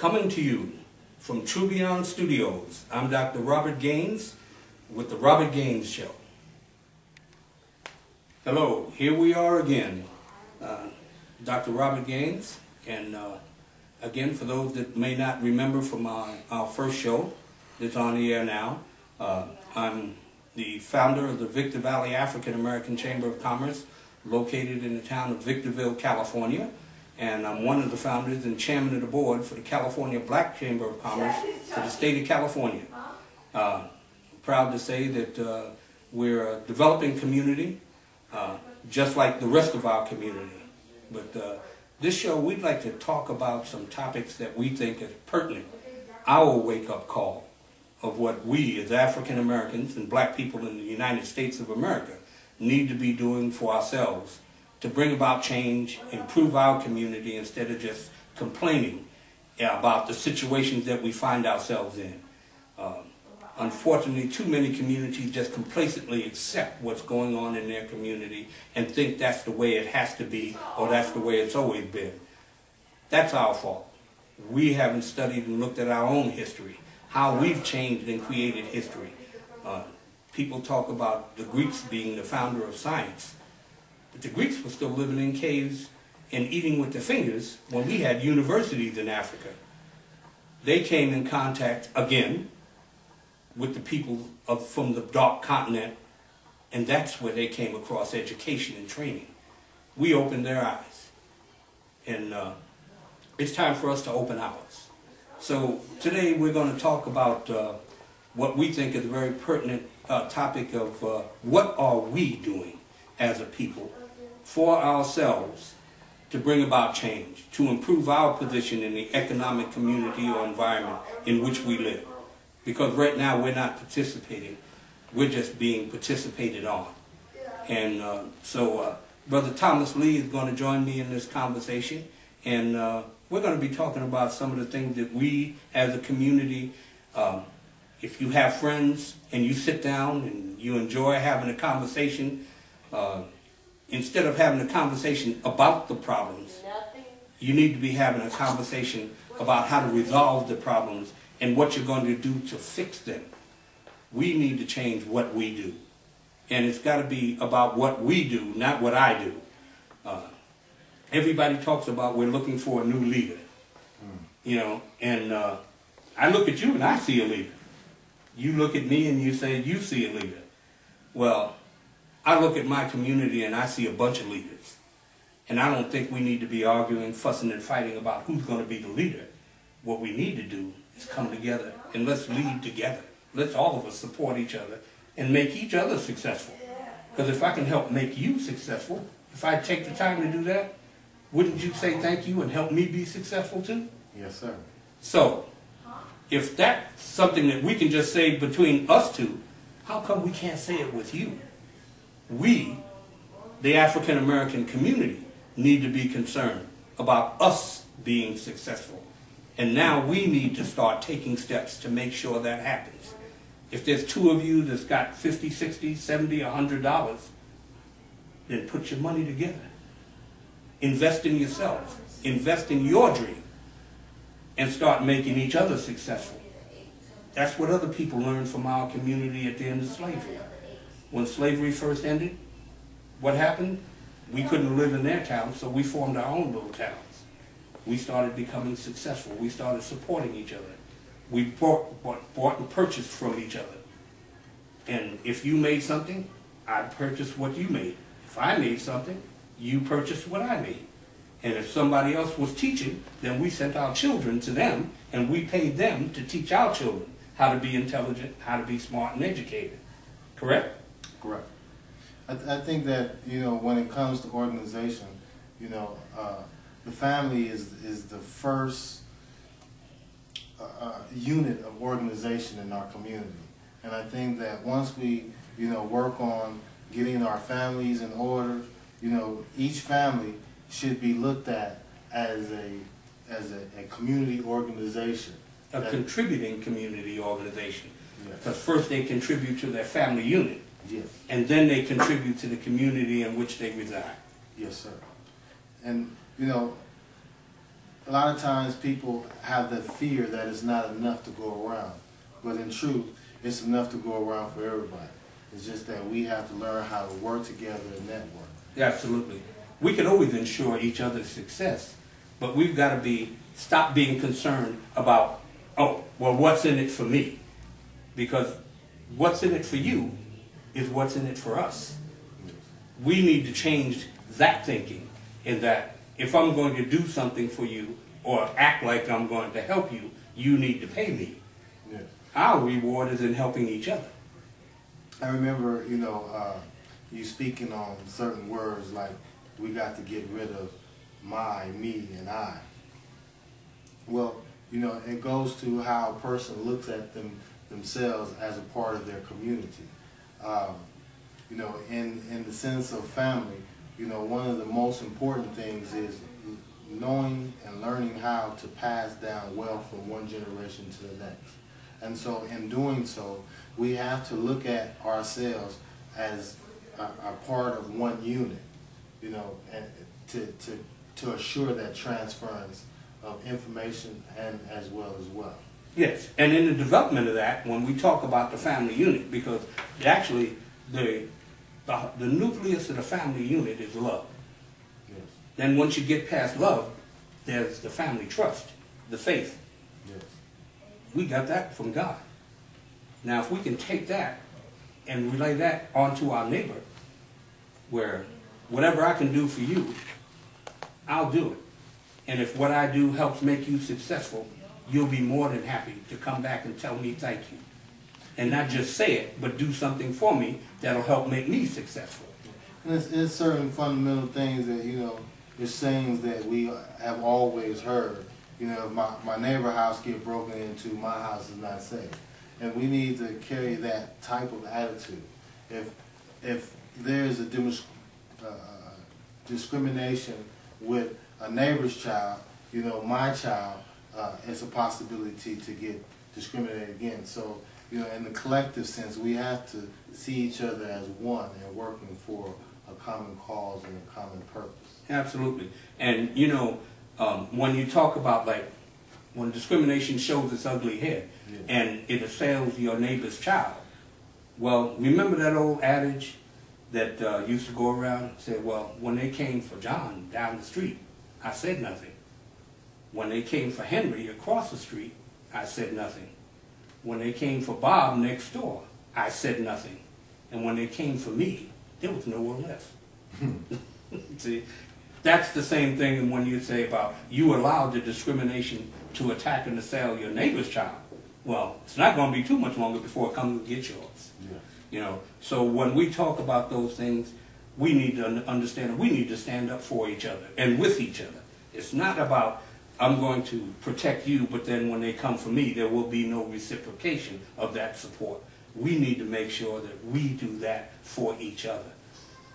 Coming to you from Trubian Studios, I'm Dr. Robert Gaines with The Robert Gaines Show. Hello, here we are again. Uh, Dr. Robert Gaines, and uh, again, for those that may not remember from our, our first show that's on the air now, uh, I'm the founder of the Victor Valley African American Chamber of Commerce, located in the town of Victorville, California. And I'm one of the founders and chairman of the board for the California Black Chamber of Commerce for the state of California. Uh, proud to say that uh, we're a developing community, uh, just like the rest of our community. But uh, this show, we'd like to talk about some topics that we think is pertinent, our wake-up call of what we as African Americans and black people in the United States of America need to be doing for ourselves to bring about change, improve our community instead of just complaining about the situations that we find ourselves in. Um, unfortunately, too many communities just complacently accept what's going on in their community and think that's the way it has to be or that's the way it's always been. That's our fault. We haven't studied and looked at our own history, how we've changed and created history. Uh, people talk about the Greeks being the founder of science, but the Greeks were still living in caves and eating with their fingers when we had universities in Africa. They came in contact again with the people of, from the dark continent, and that's where they came across education and training. We opened their eyes, and uh, it's time for us to open ours. So today we're going to talk about uh, what we think is a very pertinent uh, topic of uh, what are we doing as a people for ourselves to bring about change, to improve our position in the economic community or environment in which we live. Because right now we're not participating, we're just being participated on. And uh, so uh, Brother Thomas Lee is going to join me in this conversation, and uh, we're going to be talking about some of the things that we as a community, um, if you have friends and you sit down and you enjoy having a conversation, uh, instead of having a conversation about the problems, you need to be having a conversation about how to resolve the problems and what you're going to do to fix them. We need to change what we do. And it's got to be about what we do, not what I do. Uh, everybody talks about we're looking for a new leader. You know, and uh, I look at you and I see a leader. You look at me and you say you see a leader. Well, I look at my community and I see a bunch of leaders. And I don't think we need to be arguing, fussing, and fighting about who's going to be the leader. What we need to do is come together and let's lead together. Let's all of us support each other and make each other successful. Because if I can help make you successful, if I take the time to do that, wouldn't you say thank you and help me be successful too? Yes, sir. So, if that's something that we can just say between us two, how come we can't say it with you? We, the African American community, need to be concerned about us being successful. And now we need to start taking steps to make sure that happens. If there's two of you that's got 50, 60, 70, 100 dollars, then put your money together. Invest in yourself. Invest in your dream. And start making each other successful. That's what other people learned from our community at the end of slavery. When slavery first ended, what happened? We couldn't live in their town, so we formed our own little towns. We started becoming successful. We started supporting each other. We bought, bought, bought and purchased from each other. And if you made something, I purchased what you made. If I made something, you purchased what I made. And if somebody else was teaching, then we sent our children to them and we paid them to teach our children how to be intelligent, how to be smart and educated. Correct? Correct. I, th- I think that, you know, when it comes to organization, you know, uh, the family is, is the first uh, uh, unit of organization in our community. And I think that once we, you know, work on getting our families in order, you know, each family should be looked at as a, as a, a community organization. A That- contributing community organization. Yes. Because first they contribute to their family unit, Yes. and then they contribute to the community in which they reside. Yes, sir. And, you know, a lot of times people have the fear that it's not enough to go around, but in truth, it's enough to go around for everybody. It's just that we have to learn how to work together and network. Absolutely. We can always ensure each other's success, but we've got to be stop being concerned about, oh, well, what's in it for me? Because what's in it for you is what's in it for us. We need to change that thinking in that if I'm going to do something for you or act like I'm going to help you, you need to pay me. Yes. Our reward is in helping each other. I remember, you know, uh, you speaking on certain words like we got to get rid of my, me, and I. Well, you know, it goes to how a person looks at them themselves as a part of their community. Um, you know, in in the sense of family, you know, one of the most important things is knowing and learning how to pass down wealth from one generation to the next. And so, in doing so, we have to look at ourselves as a, a part of one unit, you know, and to, to, to assure that transference of information and as well as wealth. Yes, and in the development of that, when we talk about the family unit, because actually the, the, the nucleus of the family unit is love. Yes, Then once you get past love, there's the family trust, the faith. yes, We got that from God. Now, if we can take that and relay that onto our neighbor, where whatever I can do for you, I'll do it. And if what I do helps make you successful, you'll be more than happy to come back and tell me thank you. And not just say it, but do something for me that'll help make me successful. And it's, it's certain fundamental things that, you know, it's sayings that we have always heard. You know, if my, my neighbor house get broken into, my house is not safe. And we need to carry that type of attitude. If, if there's a demonst- uh, discrimination with a neighbor's child, you know, my child, uh, it's a possibility to get discriminated against. So, you know, in the collective sense, we have to see each other as one and working for a common cause and a common purpose. Absolutely. And, you know, um, when you talk about like, when discrimination shows its ugly head Yeah. and it assails your neighbor's child, well, remember that old adage that uh, used to go around and say, well, when they came for John down the street, I said nothing. When they came for Henry across the street, I said nothing. When they came for Bob next door, I said nothing. And when they came for me, there was nowhere left. Hmm. See, that's the same thing when you say about you allowed the discrimination to attack and assail your neighbor's child. Well, it's not going to be too much longer before it comes and gets yours. Yeah. You know, so when we talk about those things, we need to understand. We need to stand up for each other and with each other. It's not about I'm going to protect you, but then when they come for me, there will be no reciprocation of that support. We need to make sure that we do that for each other,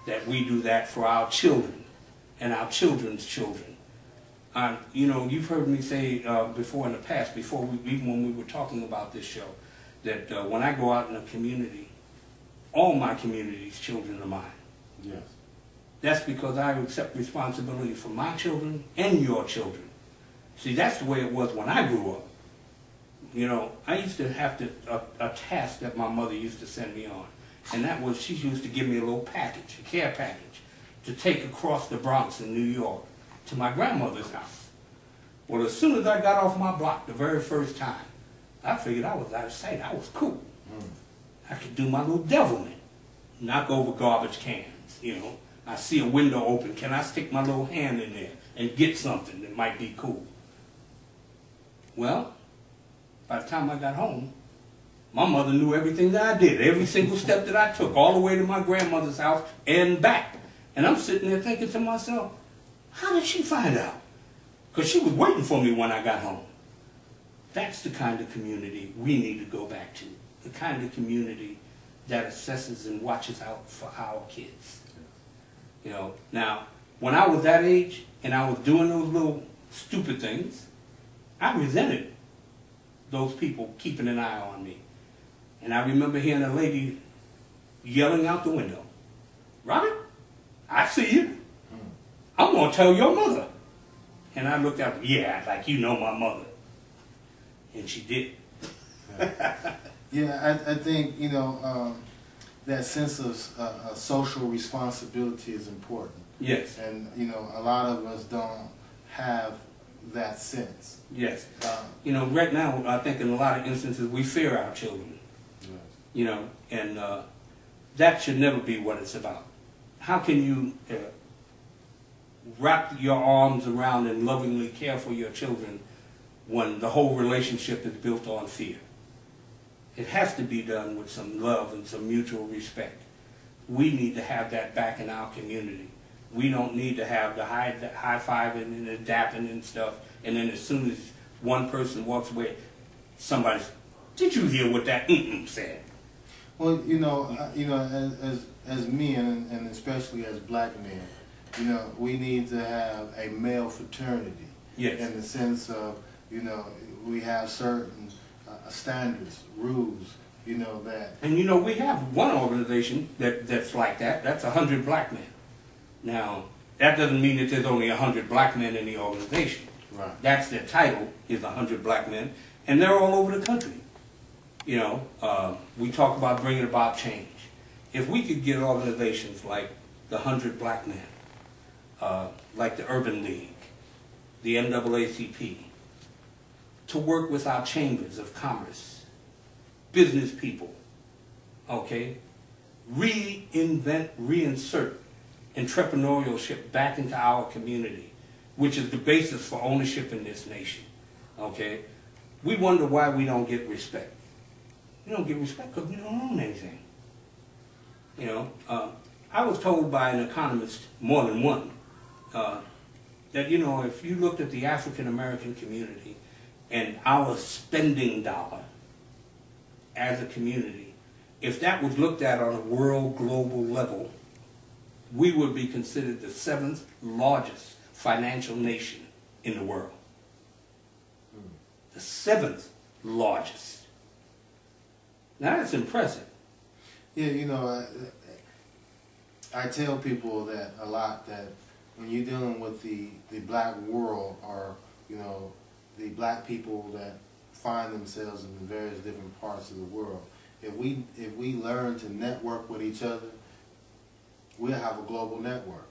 that we do that for our children and our children's children. Uh, you know, you've heard me say uh, before in the past, before we, even when we were talking about this show, that uh, when I go out in a community, all my community's children are mine. Yes. That's because I accept responsibility for my children and your children. See, that's the way it was when I grew up. You know, I used to have to a, a task that my mother used to send me on, and that was she used to give me a little package, a care package, to take across the Bronx in New York to my grandmother's house. Well, as soon as I got off my block the very first time, I figured I was out of sight. I was cool. Mm. I could do my little devilment, knock over garbage cans, you know. I see a window open, can I stick my little hand in there and get something that might be cool? Well, by the time I got home, my mother knew everything that I did, every single step that I took, all the way to my grandmother's house and back. And I'm sitting there thinking to myself, how did she find out? Because she was waiting for me when I got home. That's the kind of community we need to go back to. The kind of community that assesses and watches out for our kids. You know, now, when I was that age and I was doing those little stupid things, I resented those people keeping an eye on me. And I remember hearing a lady yelling out the window, Robert, I see you. I'm going to tell your mother. And I looked at her, yeah, like you know my mother. And she did. Yeah, I, I think, you know, um, that sense of uh, social responsibility is important. Yes, And, you know, a lot of us don't have that sense. yes. Um, You know, right now, I think in a lot of instances, we fear our children. You know, and uh, that should never be what it's about. How can you uh, wrap your arms around and lovingly care for your children when the whole relationship is built on fear? It has to be done with some love and some mutual respect. We need to have that back in our community. We don't need to have the high the high fiving and the dapping and stuff, and then as soon as one person walks away, somebody's, did you hear what that mm-mm said? Well, you know, uh, you know, as as, as men and especially as black men, you know, we need to have a male fraternity Yes. in the sense of, you know, we have certain uh, standards, rules, you know that. And you know, we have one organization that, that's like that. That's a hundred black men. Now, that doesn't mean that there's only a hundred black men in the organization. Right. That's their title, is a hundred black men, and they're all over the country. You know, uh, we talk about bringing about change. If we could get organizations like the hundred black men, uh, like the Urban League, the NAACP, to work with our chambers of commerce, business people, okay, reinvent, reinsert entrepreneurship back into our community, which is the basis for ownership in this nation, okay, we wonder why we don't get respect. We don't get respect because we don't own anything. You know, uh, I was told by an economist, more than one, uh, that, you know, if you looked at the African American community and our spending dollar as a community, if that was looked at on a world global level, we would be considered the seventh largest financial nation in the world. The seventh largest. Now that's impressive. Yeah, you know, I, I tell people that a lot that when you're dealing with the, the black world or, you know, the black people that find themselves in various different parts of the world, if we if we learn to network with each other, we'll have a global network.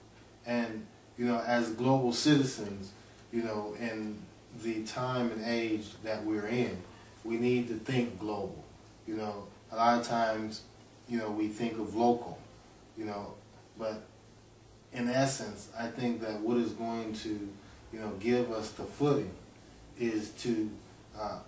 And, you know, as global citizens, you know, in the time and age that we're in, we need to think global. You know, a lot of times you know, we think of local, you know, but in essence, I think that what is going to, you know, give us the footing is to uh,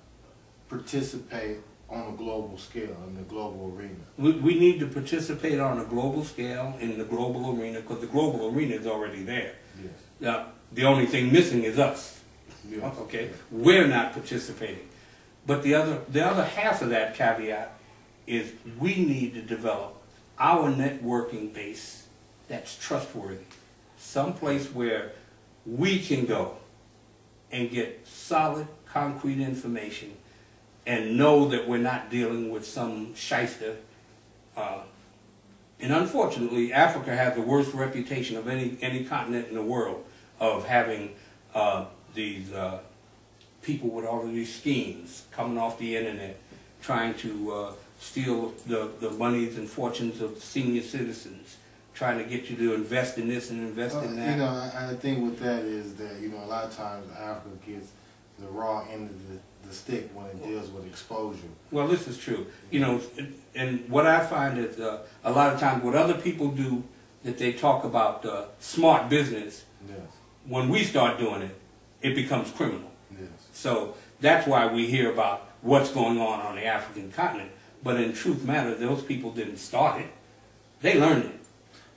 participate on a global scale, in the global arena. We, we need to participate on a global scale in the global arena because the global arena is already there. Yes. Now, the only thing missing is us. Yes. Okay, we're not participating. But the other, the other half of that caveat is we need to develop our networking base that's trustworthy. Someplace where we can go and get solid, concrete information and know that we're not dealing with some shyster. Uh, and unfortunately, Africa has the worst reputation of any, any continent in the world of having uh, these uh, people with all of these schemes coming off the internet, trying to uh, steal the, the monies and fortunes of senior citizens, trying to get you to invest in this and invest in you that. know, I, I think with that is that, you know, a lot of times Africa gets the raw end of the, the stick when it deals with exposure. Well, this is true. You know, and what I find is uh, a lot of times what other people do that they talk about uh, smart business, Yes, when we start doing it, it becomes criminal. yes. So that's why we hear about what's going on on the African continent. But in truth matter, those people didn't start it. They learned it.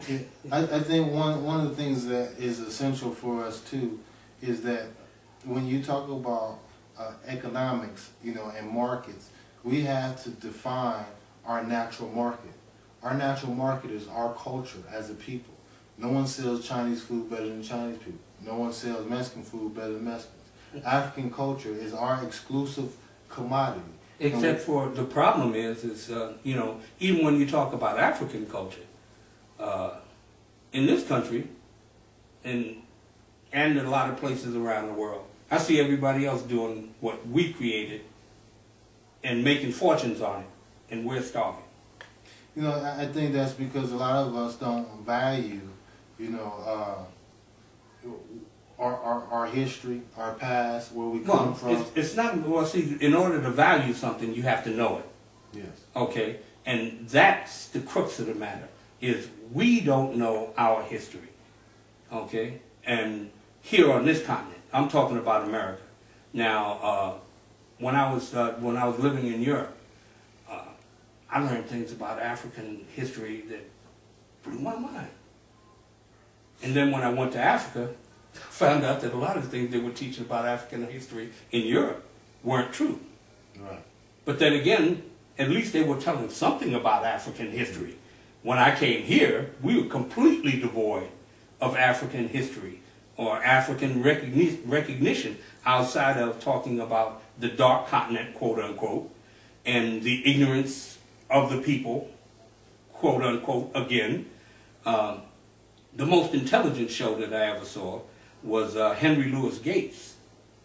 Yeah, I, I think one one of the things that is essential for us too is that when you talk about uh, economics, you know, and markets, we have to define our natural market. Our natural market is our culture as a people. No one sells Chinese food better than Chinese people. No one sells Mexican food better than Mexicans. African culture is our exclusive commodity. Except for the problem is, is uh, you know, even when you talk about African culture, uh, in this country, and and in a lot of places around the world. I see everybody else doing what we created and making fortunes on it, and we're starving. You know, I, think that's because a lot of us don't value, you know, uh, our, our, our history, our past, where we come Well, from. it's, it's not, well, see, in order to value something, you have to know it, yes. okay? And that's the crux of the matter, is we don't know our history, okay? And here on this continent, I'm talking about America. Now, uh, when I was, uh, when I was living in Europe, uh, I learned things about African history that blew my mind. And then when I went to Africa, found out that a lot of the things they were teaching about African history in Europe weren't true. Right. But then again, at least they were telling something about African history. When I came here, we were completely devoid of African history or African recogni- recognition outside of talking about the dark continent, quote unquote, and the ignorance of the people, quote unquote, again. Um, the most intelligent show that I ever saw was uh, Henry Louis Gates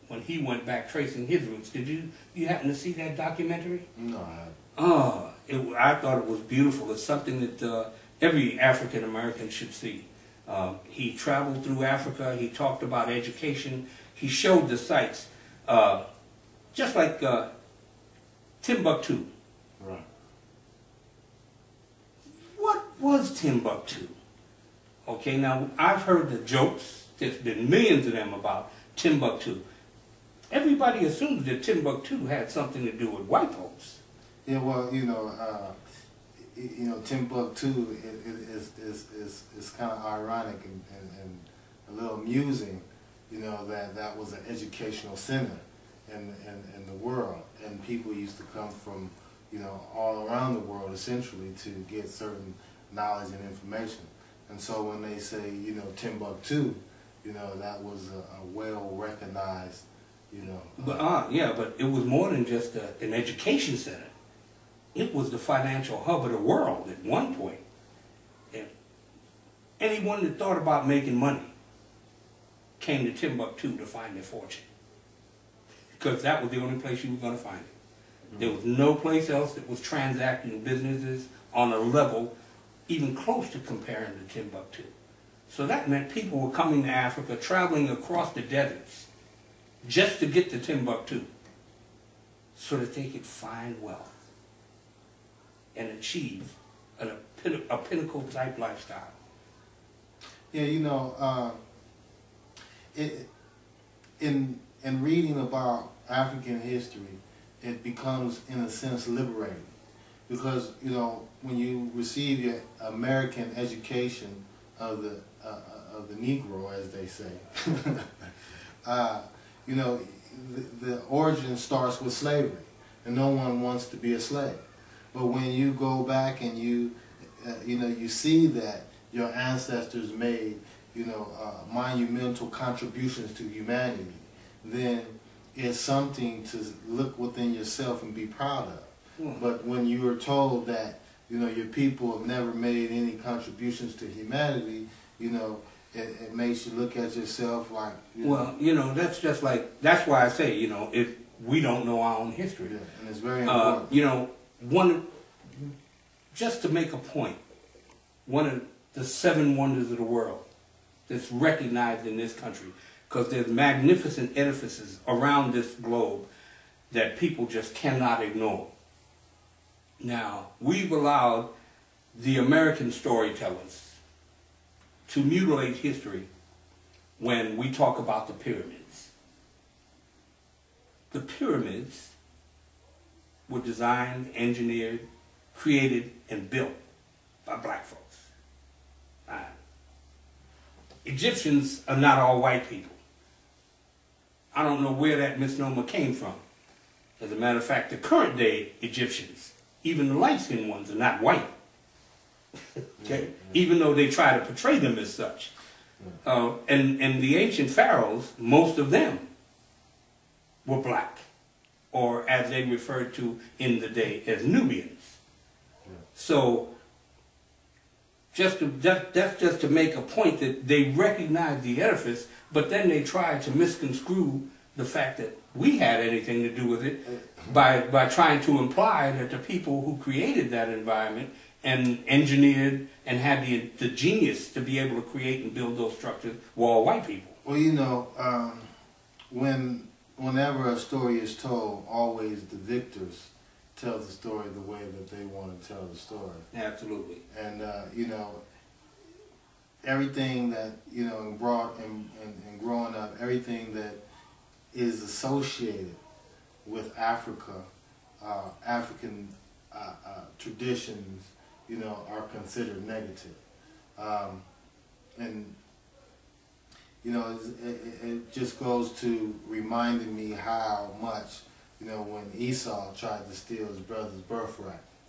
when he went back tracing his roots. Did you you happen to see that documentary? No, I, Oh, it, I thought it was beautiful. It's something that uh, every African American should see. Um, he traveled through Africa. He talked about education. He showed the sights, uh, just like uh, Timbuktu. right. What was Timbuktu? Okay, now I've heard the jokes. There's been millions of them about Timbuktu. Everybody assumes that Timbuktu had something to do with white folks. Yeah, well, you know, uh, y- you know, Timbuktu is is is is kind of ironic and, and, and a little amusing, you know, that that was an educational center in, in in the world, and people used to come from, you know, all around the world essentially to get certain knowledge and information. And so when they say, you know, Timbuktu, you know, that was a, a well recognized, you know. But uh, yeah, but it was more than just a, an education center. It was the financial hub of the world at one point. And anyone that thought about making money came to Timbuktu to find their fortune. Because that was the only place you were going to find it. There was no place else that was transacting businesses on a level even close to comparing to Timbuktu. So that meant people were coming to Africa, traveling across the deserts, just to get to Timbuktu so that they could find wealth and achieve a, a pinnacle type lifestyle. Yeah, you know, uh, it, in in reading about African history, it becomes, in a sense, liberating, because you know when you receive your American education of the uh, of the Negro, as they say, uh, you know, the, the origin starts with slavery, and no one wants to be a slave. But when you go back and you, uh, you know, you see that your ancestors made, you know, uh, monumental contributions to humanity, then it's something to look within yourself and be proud of. Hmm. But when you are told that, you know, your people have never made any contributions to humanity, you know, it, it makes you look at yourself like, you know, Well, you know, that's just like, that's why I say, you know, if we don't know our own history. yeah, and it's very Uh, important. you know, one, just to make a point, one of the seven wonders of the world that's recognized in this country, because there's magnificent edifices around this globe that people just cannot ignore. Now, we've allowed the American storytellers to mutilate history when we talk about the pyramids. The pyramids were designed, engineered, created, and built by black folks. Uh, Egyptians are not all white people. I don't know where that misnomer came from. As a matter of fact, the current day Egyptians, even the light skinned ones, are not white. okay? Even though they try to portray them as such. Uh, and, and the ancient pharaohs, most of them were black, or as they referred to in the day as Nubians. So just to, that, that's just to make a point that they recognize the edifice, but then they try to misconstrue the fact that we had anything to do with it by, by trying to imply that the people who created that environment and engineered and had the, the genius to be able to create and build those structures were all white people. Well, you know, um, when whenever a story is told, always the victors tell the story the way that they want to tell the story. Absolutely. And uh, you know, everything that you know, and brought and, and, and growing up, everything that is associated with Africa, uh, African uh, uh, traditions, you know, are considered negative. Um, and you know, it, it, it just goes to reminding me how much, you know, when Esau tried to steal his brother's birthright.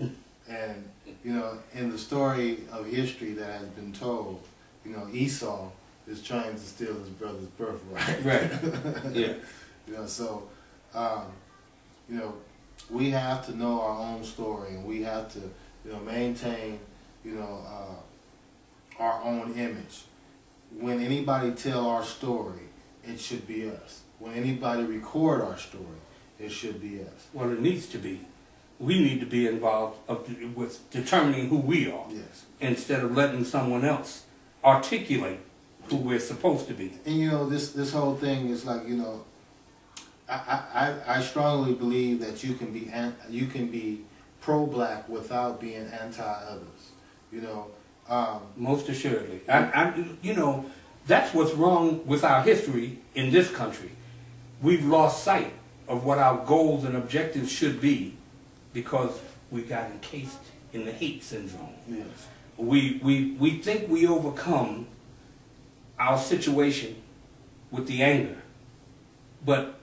and, you know, in the story of history that has been told, you know, Esau is trying to steal his brother's birthright. Right. Yeah. You know, so, um, you know, we have to know our own story and we have to, you know, maintain, you know, uh, our own image. When anybody tell our story, it should be us. When anybody record our story, it should be us. Well, it needs to be. We need to be involved of, with determining who we are Yes. instead of letting someone else articulate who we're supposed to be. And you know, this this whole thing is like, you know, I, I, I I strongly believe that you can be an, you can be pro black without being anti others. You know, um, Most assuredly. I, I, you know, that's what's wrong with our history in this country. We've lost sight of what our goals and objectives should be because we got encased in the hate syndrome. yes. We, we, we think we overcome our situation with the anger. But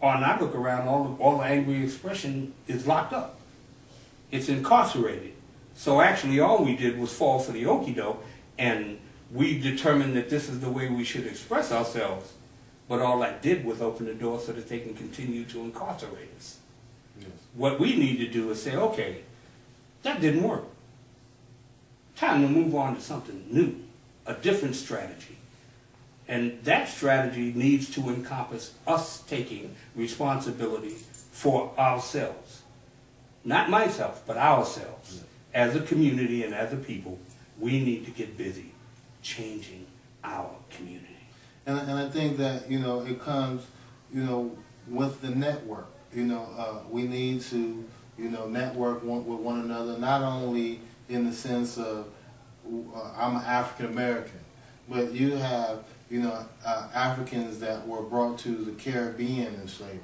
when I look around, all all the angry expression is locked up. It's incarcerated. So actually all we did was fall for the okie doke and we determined that this is the way we should express ourselves. But all that did was open the door so that they can continue to incarcerate us. Yes. What we need to do is say, okay, that didn't work. Time to move on to something new, a different strategy. And that strategy needs to encompass us taking responsibility for ourselves. Not myself, but ourselves. As a community and as a people, we need to get busy changing our community. And, and I think that, you know, it comes, you know, with the network. You know, uh, we need to, you know, network one, with one another, not only in the sense of uh, I'm an African American, but you have, you know, uh, Africans that were brought to the Caribbean in slavery.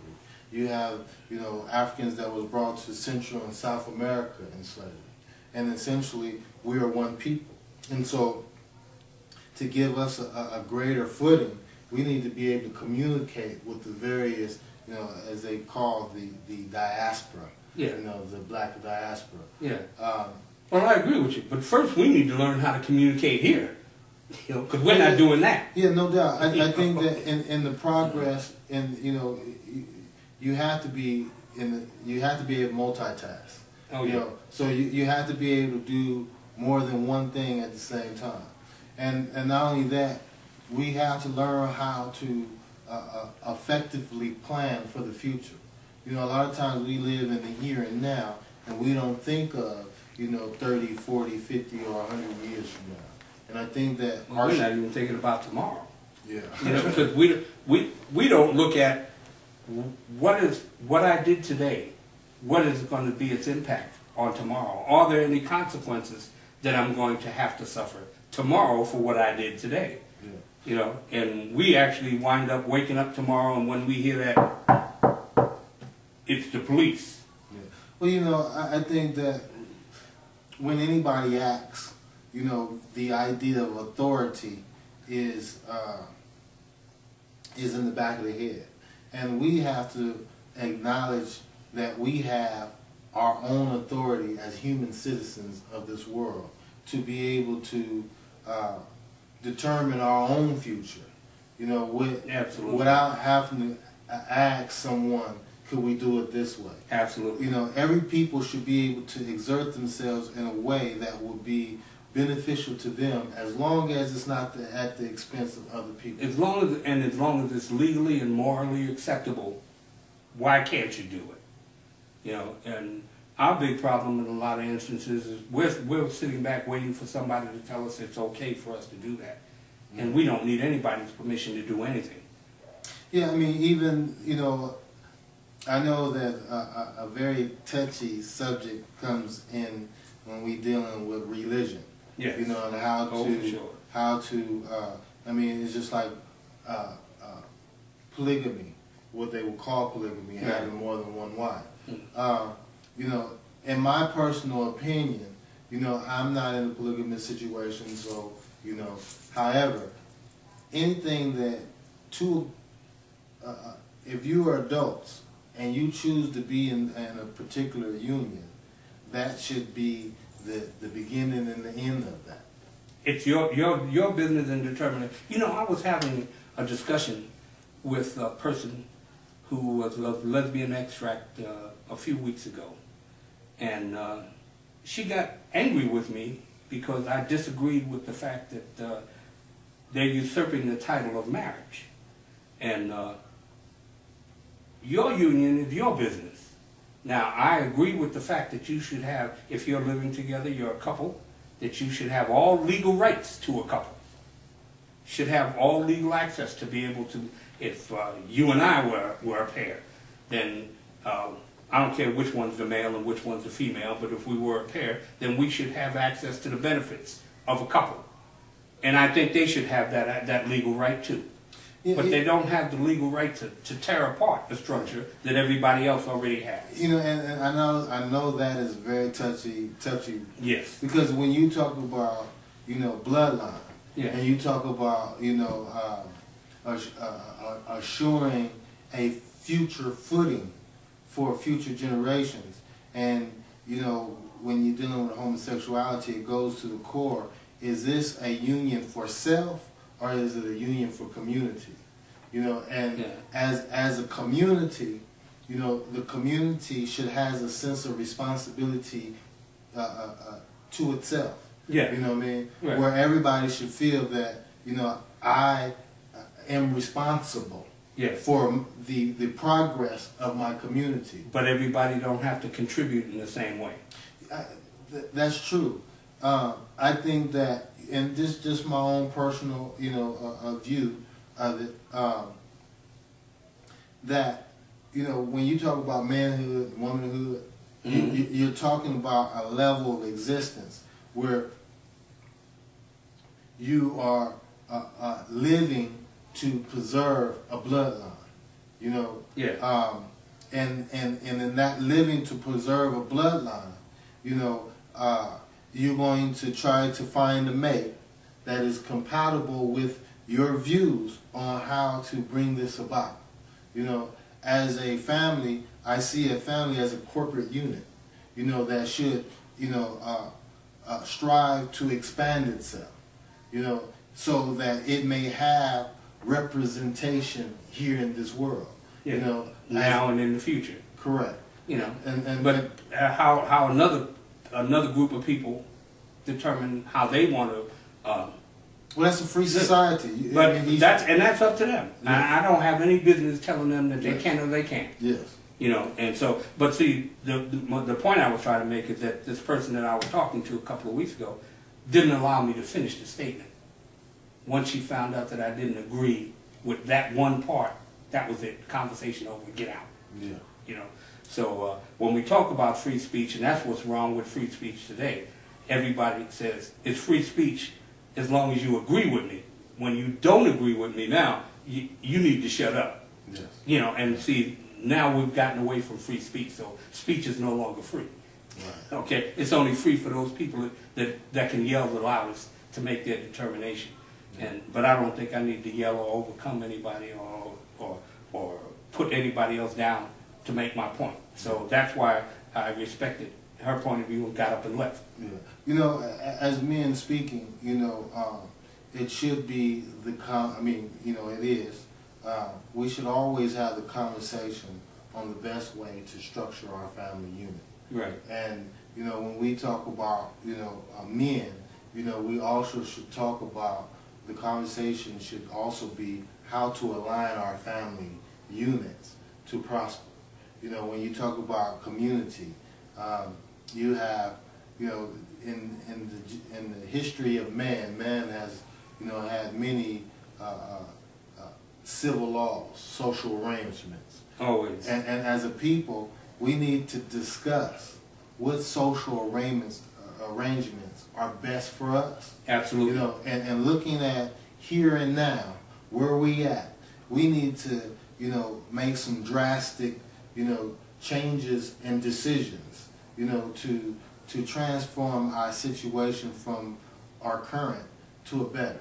You have, you know, Africans that was brought to Central and South America in slavery. And essentially, we are one people. And so, to give us a, a greater footing, we need to be able to communicate with the various, you know, as they call the, the diaspora, Yeah. you know, the black diaspora. Yeah. Um, Well, I agree with you, but first we need to learn how to communicate here, you know, because we're not doing that. yeah, no doubt. I, I think that in, in the progress, and you know, you, you have to be in the, you have to be able to multitask. Oh you yeah. know, so you, you have to be able to do more than one thing at the same time. And, and not only that, we have to learn how to uh, uh, effectively plan for the future. You know, a lot of times we live in the here and now, and we don't think of, you know, 30, 40, 50, or 100 years from now. And I think that Well, we're not even thinking about tomorrow. yeah. You know, because we we we don't look at what is what I did today. What is going to be its impact on tomorrow? Are there any consequences that I'm going to have to suffer tomorrow for what I did today? yeah. You know, and we actually wind up waking up tomorrow, and when we hear that, it's the police. Yeah. Well, you know, I, I think that when anybody acts, you know, the idea of authority is uh, is in the back of the head, and we have to acknowledge that we have our own authority as human citizens of this world to be able to uh, determine our own future. You know, with, Absolutely. without having to ask someone, could we do it this way? Absolutely. You know, every people should be able to exert themselves in a way that will be beneficial to them, as long as it's not the, at the expense of other people. As long as, and as long as it's legally and morally acceptable, why can't you do it? You know, and our big problem in a lot of instances is we're, we're sitting back waiting for somebody to tell us it's okay for us to do that. And we don't need anybody's permission to do anything. Yeah, I mean, even you know, I know that a, a, a very touchy subject comes in when we're dealing with religion. Yes. You know, and how Oh, to sure. how to. Uh, I mean, it's just like uh, uh, polygamy, what they would call polygamy, Yeah. having more than one wife. Uh, you know, in my personal opinion, you know, I'm not in a polygamous situation, so you know. However, anything that two, uh, uh, if you are adults and you choose to be in, in a particular union, that should be the the beginning and the end of that. It's your, your, your business in determining. You know, I was having a discussion with a person who was of lesbian extract uh, a few weeks ago. And uh, she got angry with me because I disagreed with the fact that uh, they're usurping the title of marriage. And uh, your union is your business. Now, I agree with the fact that you should have, if you're living together, you're a couple, that you should have all legal rights to a couple. Should have all legal access to be able to, if uh, you and I were, were a pair, then uh, I don't care which one's the male and which one's the female, but if we were a pair, then we should have access to the benefits of a couple. And I think they should have that, that legal right too. But they don't have the legal right to, to tear apart the structure that everybody else already has. You know, and, and I know I know that is very touchy touchy Yes. because when you talk about you know bloodline Yeah. and you talk about you know uh, uh, assuring a future footing for future generations, and you know when you're dealing with homosexuality, it goes to the core: is this a union for self or is it a union for community? You know, and Yeah. as as a community, you know, the community should has a sense of responsibility uh, uh, uh, to itself. Yeah. You know what I mean? Right. Where everybody should feel that you know I uh, am responsible Yes. for the the progress of my community. But everybody don't have to contribute in the same way. I, th- that's true. Uh, I think that, and this just my own personal, you know, uh, uh, view of it. Um, that you know, when you talk about manhood, womanhood, you, Mhm. you, you're talking about a level of existence where you are uh, uh, living to preserve a bloodline. You know, Yeah. um, and and and in that living to preserve a bloodline, you know, uh, you're going to try to find a mate that is compatible with your views on how to bring this about. You know, as a family, I see a family as a corporate unit. You know that should, you know, uh, uh, strive to expand itself. You know, so that it may have representation here in this world. Yeah. You know, as- now and in the future. correct. You know. And and But uh, how how another another group of people determine how they want to. Uh, well, that's a free society. You- I but mean, that's and that's up to them. Yeah. I, I don't have any business telling them that they Yes. can or they can't. yes. You know, and so, but see, the, the the point I was trying to make is that this person that I was talking to a couple of weeks ago didn't allow me to finish the statement. Once she found out that I didn't agree with that one part, that was it. Conversation over. Get out. Yeah. You know, so uh, when we talk about free speech, and that's what's wrong with free speech today, everybody says it's free speech as long as you agree with me. When you don't agree with me now, you, you need to shut up. Yes. You know, and see, now we've gotten away from free speech, so speech is no longer free. Right. Okay, it's only free for those people that, that, that can yell the loudest to make their determination. And but I don't think I need to yell or overcome anybody or or or put anybody else down to make my point. So that's why I respected her point of view and got up and left. Yeah. You know, a- as men speaking, you know, um, it should be the com. I mean, you know, it is. Uh, we should always have the conversation on the best way to structure our family unit. Right. And, you know, when we talk about, you know, uh, men, you know, we also should talk about, the conversation should also be how to align our family units to prosper. You know, when you talk about community, um, you have, you know, in, in the, in the history of man, man has, you know, had many, uh, uh, uh, civil laws, social arrangements. Always. And, and as a people, we need to discuss what social arrangements, uh, arrangements are best for us. Absolutely. You know, and, and looking at here and now, where we at, we need to, you know, make some drastic, you know, changes and decisions, you know, to to transform our situation from our current to a better.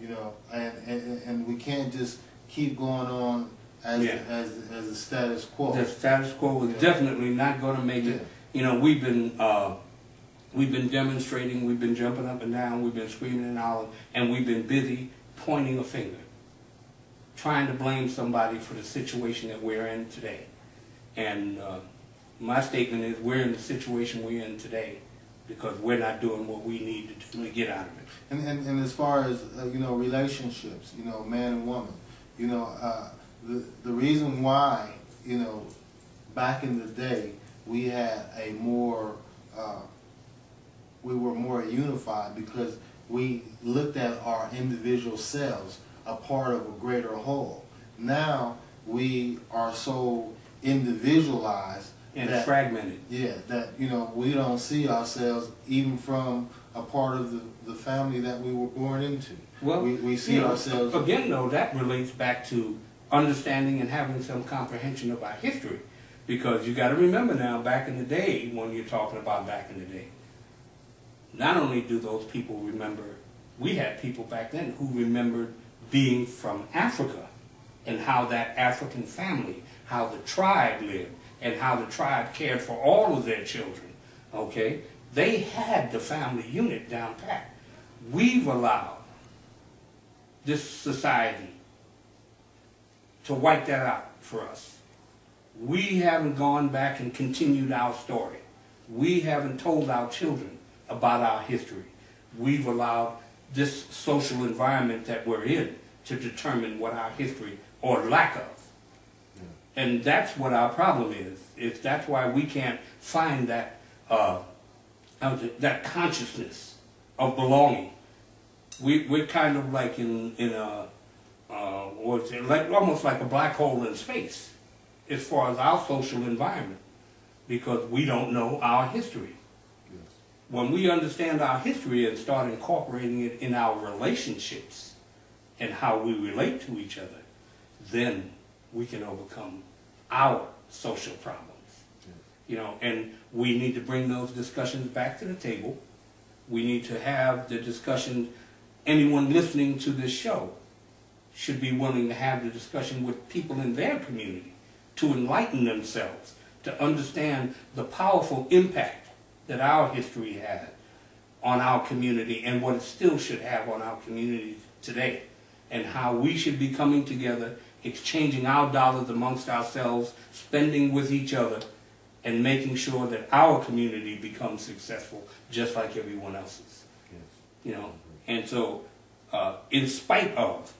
You know, and, and, and we can't just keep going on as Yeah. as as the status quo. The status quo is Yeah. definitely not going to make it. You know, we've been uh, we've been demonstrating, we've been jumping up and down, we've been screaming and hollering, and we've been busy pointing a finger, trying to blame somebody for the situation that we're in today. And uh, my statement is, we're in the situation we're in today because we're not doing what we need to do to get out of it. And, and, and as far as, uh, you know, relationships, you know, man and woman, you know, uh, the, the reason why, you know, back in the day, we had a more, uh, we were more unified because we looked at our individual selves a part of a greater whole. Now, we are so individualized And that fragmented. yeah, that you know we don't see ourselves even from a part of the, the family that we were born into. Well, we, we see you know, ourselves. Again, though, that relates back to understanding and having some comprehension of our history. Because you got to remember now, back in the day, when you're talking about back in the day, not only do those people remember, we had people back then who remembered being from Africa and how that African family, how the tribe lived, and how the tribe cared for all of their children. Okay? They had the family unit down pat. We've allowed this society to wipe that out for us. We haven't gone back and continued our story. We haven't told our children about our history. We've allowed this social environment that we're in to determine what our history or lack of. And that's what our problem is. Is that's why we can't find that uh, it- that consciousness of belonging. We we're kind of like in in a uh, like almost like a black hole in space, as far as our social environment, because we don't know our history. Yes. When we understand our history and start incorporating it in our relationships and how we relate to each other, then we can overcome our social problems. Yes. You know, and we need to bring those discussions back to the table. We need to have the discussion, anyone listening to this show should be willing to have the discussion with people in their community to enlighten themselves, to understand the powerful impact that our history had on our community and what it still should have on our community today, and how we should be coming together, exchanging our dollars amongst ourselves, spending with each other, and making sure that our community becomes successful just like everyone else's. Yes. You know, and so, uh, in spite of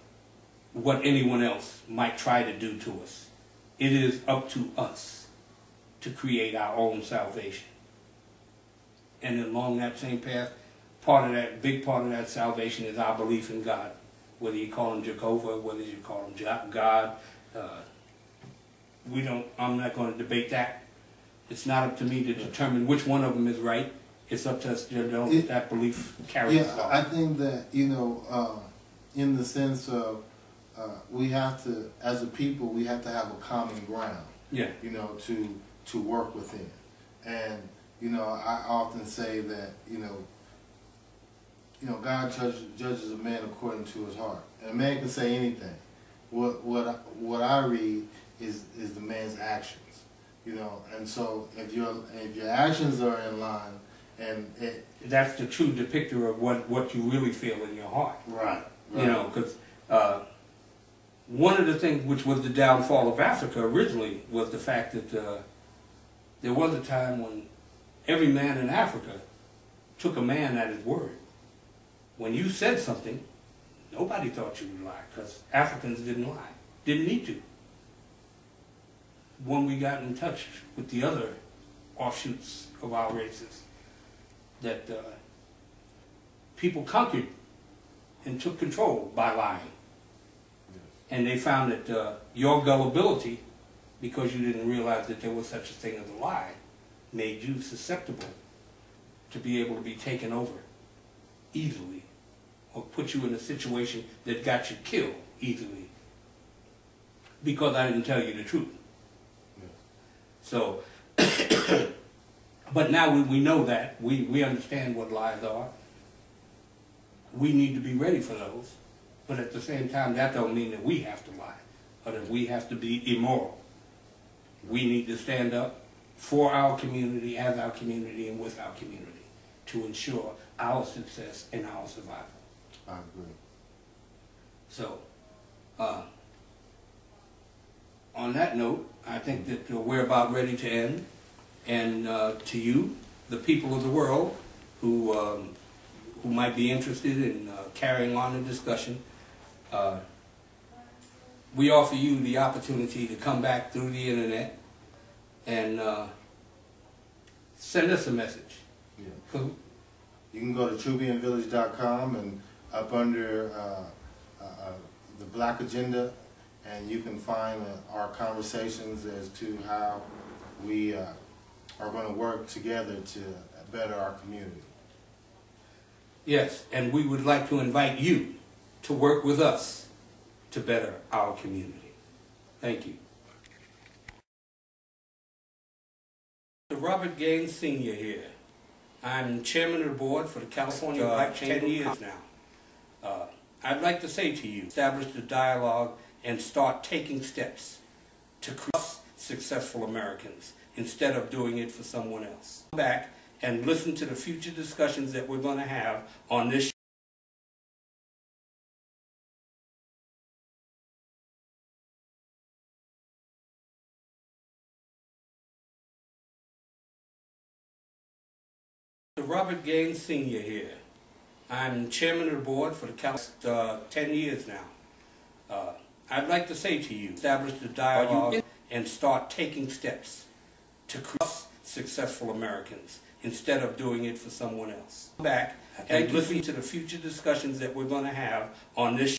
what anyone else might try to do to us, it is up to us to create our own salvation. And along that same path, part of that, big part of that salvation is our belief in God. Whether you call him Jehovah, whether you call him God, uh, we don't. I'm not going to debate that. It's not up to me to determine which one of them is right. It's up to us to know that belief carries us Yeah, all. I think that you know, uh, in the sense of uh, we have to, as a people, we have to have a common ground. yeah, you know, to to work within. And you know, I often say that you know, you know, God judges, judges a man according to his heart. And a man can say anything. What what I, what I read is is the man's actions. You know, and so if your if your actions are in line, and it that's the true depictor of what, what you really feel in your heart. right, You know, because uh, one of the things which was the downfall of Africa originally was the fact that uh, there was a time when every man in Africa took a man at his word. When you said something, nobody thought you would lie because Africans didn't lie, didn't need to. When we got in touch with the other offshoots of our races, that uh, people conquered and took control by lying. And they found that uh, your gullibility, because you didn't realize that there was such a thing as a lie, made you susceptible to be able to be taken over easily or put you in a situation that got you killed easily because I didn't tell you the truth. So, but now we, we know that. We, we understand what lies are. We need to be ready for those. But at the same time, that don't mean that we have to lie or that we have to be immoral. We need to stand up for our community, as our community, and with our community to ensure our success and our survival. I agree. So, uh, on that note, I think that uh, we're about ready to end. And uh, to you, the people of the world who, um, who might be interested in uh, carrying on the discussion, uh, we offer you the opportunity to come back through the internet and uh, send us a message. Yeah. 'Cause You can go to TrubianVillage.com and up under uh, uh, uh, the Black Agenda, and you can find uh, our conversations as to how we uh, are going to work together to better our community. Yes, and we would like to invite you to work with us to better our community. Thank you. Robert Gaines Sr. here. I'm chairman of the board for the California Uh, Black Chamber Chamber years now. Uh, I'd like to say to you, establish the dialogue and start taking steps to cross successful Americans instead of doing it for someone else. Come back and listen to the future discussions that we're going to have on this Robert Gaines Sr. here. I'm chairman of the board for the Cal uh, 10 years now. Uh, I'd like to say to you, establish the dialogue and start taking steps to cross successful Americans instead of doing it for someone else. Come back and listen to the future discussions that we're going to have on this